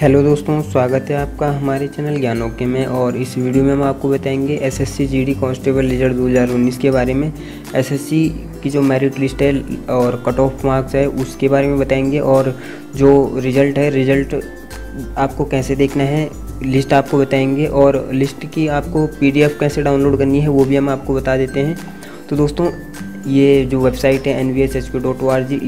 Hello दोस्तों, स्वागत है आपका हमारे चैनल ज्ञानों में और इस वीडियो में हम आपको बताएँगे एसएससी जीडी कांस्टेबल रिज़ल्ट 2019 के बारे में। एसएससी की जो मेरिट लिस्ट है और कट ऑफ़ मार्क्स है, उसके बारे में बताएँगे और जो रिज़ल्ट है, रिज़ल्ट आपको कैसे देखना है, लिस्ट आपको बताएँगे और लिस्ट की आपको पीडीएफ कैसे डाउनलोड करनी है, वो भी हम आपको बता देते हैं। तो दोस्तों, ये जो वेबसाइट है एन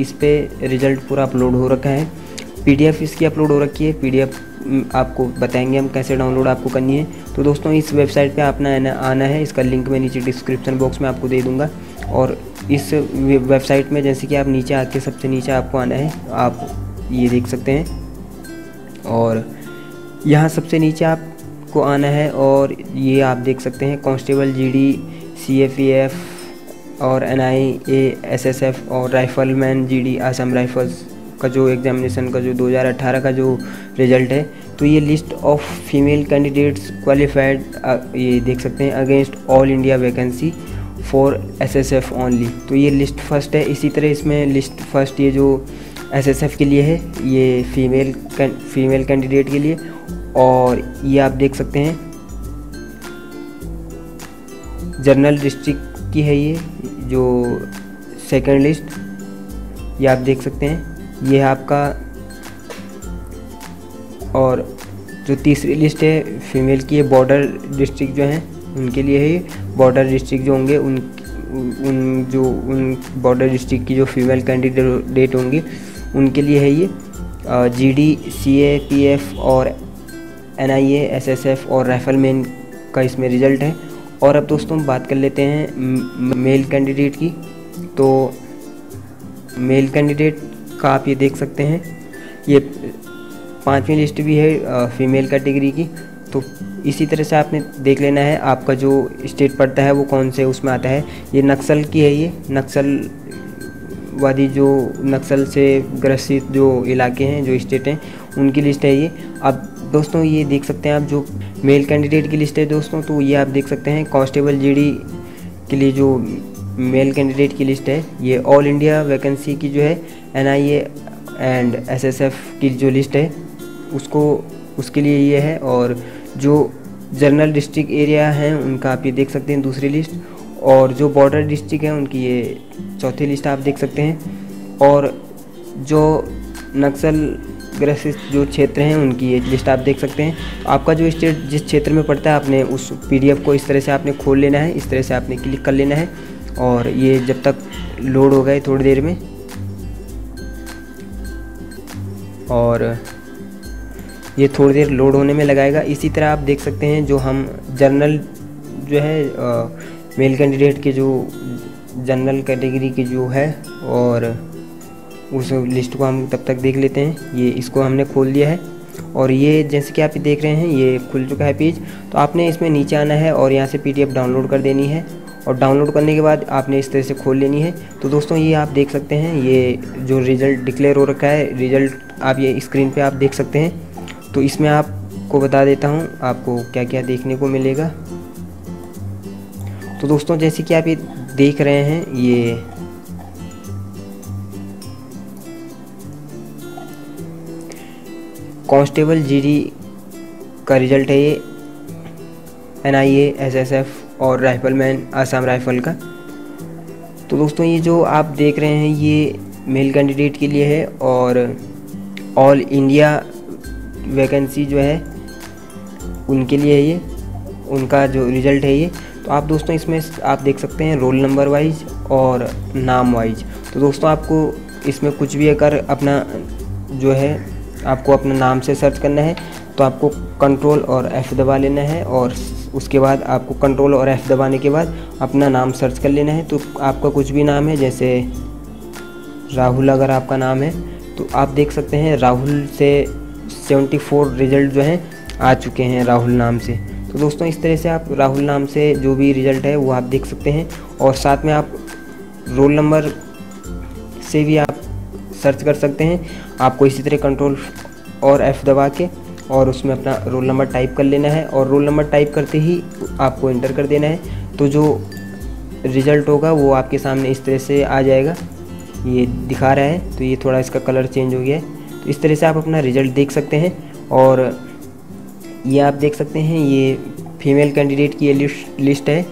इस पर रिज़ल्ट पूरा अपलोड हो रखा है। पीडीएफ इसकी अपलोड हो रखी है। पीडीएफ आपको बताएँगे हम कैसे डाउनलोड आपको करनी है। तो दोस्तों, इस वेबसाइट पे आपने आना है। इसका लिंक मैं नीचे डिस्क्रिप्शन बॉक्स में आपको दे दूँगा। और इस वेबसाइट में जैसे कि आप नीचे आके सबसे नीचे आपको आना है, आप ये देख सकते हैं। और यहाँ सबसे नीचे आपको आना है और ये आप देख सकते हैं कांस्टेबल जीडी सीएफईएफ और एनआई ए एसएसएफ और राइफलमैन जीडी आसाम राइफल्स। का जो एग्जामिनेशन का जो 2018 का जो रिज़ल्ट है तो ये list of female candidates qualified ये देख सकते हैं against all India vacancy for SSF only तो ये लिस्ट फ़र्स्ट है, इसी तरह इसमें लिस्ट फ़र्स्ट ये जो एसएसएफ के लिए है, ये फीमेल फीमेल कैंडिडेट के लिए, और ये आप देख सकते हैं जनरल डिस्ट्रिक्ट की है ये, जो सेकंड लिस्ट ये आप देख सकते हैं। ये है आपका। और जो तीसरी लिस्ट है फीमेल की है बॉर्डर डिस्ट्रिक्ट जो हैं, उनके लिए है बॉर्डर डिस्ट्रिक्ट जो होंगे, उन उन जो, उन बॉर्डर डिस्ट्रिक्ट की जो फीमेल कैंडिडेट होंगे, उनके लिए है ये G D C A P F और N I A S S F और राइफलमैन का इसमें रिज़ल्ट है। और अब दोस्तों हम बात कर लेते हैं मेल कैंडिडेट की। तो मेल कैंडिडेट का आप ये देख सकते हैं, ये पाँचवीं लिस्ट भी है फीमेल कैटेगरी की। तो इसी तरह से आपने देख लेना है, आपका जो स्टेट पड़ता है वो कौन से उसमें आता है। ये नक्सल की है ये नक्सल वादी जो नक्सल से ग्रसित जो इलाके हैं, जो स्टेट हैं, उनकी लिस्ट है ये। अब दोस्तों ये देख सकते हैं आप जो मेल कैंडिडेट की लिस्ट है दोस्तों तो ये आप देख सकते हैं, कांस्टेबल जीडी के लिए जो मेल कैंडिडेट की लिस्ट है, ये ऑल इंडिया वैकेंसी की जो है N and S S F की जो लिस्ट है, उसको, उसके लिए ये है और जो जनरल डिस्ट्रिक्ट एरिया हैं, उनका आप ये देख सकते हैं दूसरी लिस्ट और जो बॉर्डर डिस्ट्रिक्ट है, उनकी ये चौथी लिस्ट आप देख सकते हैं और जो नक्सल ग्रसित जो क्षेत्र हैं, उनकी ये लिस्ट आप देख सकते हैं। आपका जो स्टेट जिस क्षेत्र में पड़ता है, आपने उस पीडीएफ को इस तरह से आपने खोल लेना है, इस तरह से आपने क्लिक कर लेना है और ये जब तक लोड हो गए थोड़ी देर में और ये थोड़ी देर लोड होने में लगाएगा। इसी तरह आप देख सकते हैं जो हम जर्नल जो है मेल कैंडिडेट के जो जनरल कैटेगरी की जो है और उस लिस्ट को हम तब तक देख लेते हैं। ये इसको हमने खोल दिया है और ये जैसे कि आप देख रहे हैं, ये खुल चुका है पेज। तो आपने इसमें नीचे आना है और यहाँ से पीडीएफ डाउनलोड कर देनी है और डाउनलोड करने के बाद आपने इस तरह से खोल लेनी है। तो दोस्तों, ये आप देख सकते हैं, ये जो रिज़ल्ट डिक्लेयर हो रखा है, रिज़ल्ट आप ये स्क्रीन पे आप देख सकते हैं। तो इसमें आपको बता देता हूँ, आपको क्या क्या देखने को मिलेगा। तो दोस्तों, जैसे कि आप ये देख रहे हैं, ये कांस्टेबल जीडी का रिज़ल्ट है ये N I A S S F और राइफलमैन, आसाम राइफल का। तो दोस्तों, ये जो आप देख रहे हैं, ये मेल कैंडिडेट के लिए है और ऑल इंडिया वैकेंसी जो है, उनके लिए है ये, उनका जो रिज़ल्ट है ये। तो आप दोस्तों इसमें आप देख सकते हैं रोल नंबर वाइज और नाम वाइज। तो दोस्तों आपको इसमें कुछ भी अगर अपना जो है, आपको अपना नाम से सर्च करना है तो आपको कंट्रोल और एफ़ दबा लेना है और उसके बाद आपको कंट्रोल और एफ़ दबाने के बाद अपना नाम सर्च कर लेना है। तो आपका कुछ भी नाम है, जैसे राहुल अगर आपका नाम है तो आप देख सकते हैं राहुल से 74 रिज़ल्ट जो हैं, आ चुके हैं राहुल नाम से। तो दोस्तों, इस तरह से आप राहुल नाम से जो भी रिज़ल्ट है, वो आप देख सकते हैं। और साथ में आप रोल नंबर से भी आप सर्च कर सकते हैं। आपको इसी तरह कंट्रोल और एफ़ दबा के और उसमें अपना रोल नंबर टाइप कर लेना है। और रोल नंबर टाइप करते ही आपको इंटर कर देना है। तो जो रिज़ल्ट होगा, वो आपके सामने इस तरह से आ जाएगा। ये दिखा रहा है तो ये थोड़ा इसका कलर चेंज हो गया है। तो इस तरह से आप अपना रिज़ल्ट देख सकते हैं और ये आप देख सकते हैं, ये फीमेल कैंडिडेट की ये लिस्ट लिस्ट है।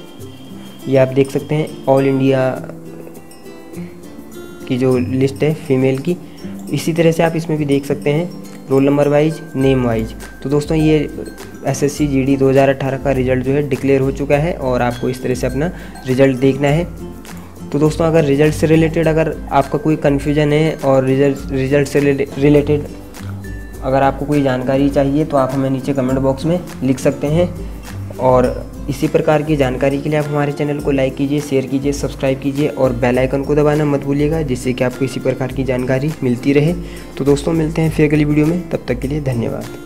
ये आप देख सकते हैं ऑल इंडिया की जो लिस्ट है फीमेल की। इसी तरह से आप इसमें भी देख सकते हैं roll number wise name wise तो दोस्तों, ये S S C G D दो हज़ार अठारह का रिज़ल्ट जो है डिक्लेयर हो चुका है और आपको इस तरह से अपना रिज़ल्ट देखना है। तो दोस्तों, अगर रिज़ल्ट से रिलेटेड अगर आपका कोई कन्फ्यूज़न है और रिज़ल्ट रिज़ल्ट से रिलेटेड अगर आपको कोई जानकारी चाहिए तो आप हमें नीचे कमेंट बॉक्स में लिख सकते हैं। और इसी प्रकार की जानकारी के लिए आप हमारे चैनल को लाइक कीजिए शेयर कीजिए सब्सक्राइब कीजिए और बेल आइकन को दबाना मत भूलिएगा, जिससे कि आपको इसी प्रकार की जानकारी मिलती रहे। तो दोस्तों, मिलते हैं फिर अगली वीडियो में। तब तक के लिए धन्यवाद।